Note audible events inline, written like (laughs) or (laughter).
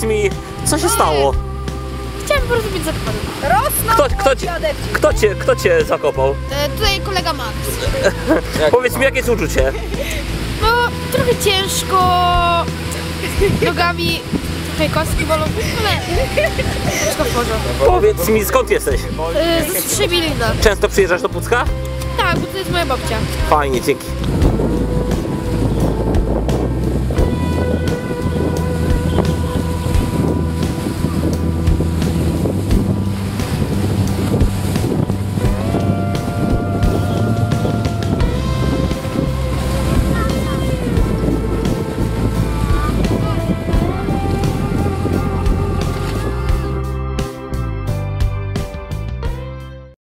powiedz mi, co się stało? Chciałem po prostu być zakopany. Rosną Kto, kto, cię, kto, cię, kto cię zakopał? E, tutaj kolega Max. (laughs) Powiedz mi, jakie jest uczucie? No, trochę ciężko. Nogami trochę kostki bolą, ale wszystko w porządku. Powiedz mi, skąd jesteś? E, ze Strzebilina. No. Często przyjeżdżasz do Pucka? Tak, bo to jest moja babcia. Fajnie, dzięki.